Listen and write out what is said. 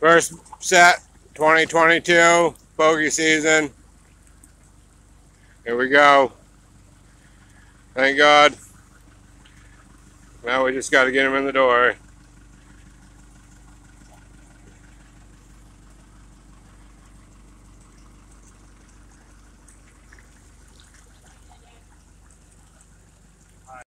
First set, 2022, poggie season. Here we go. Thank God. Now we just got to get him in the door.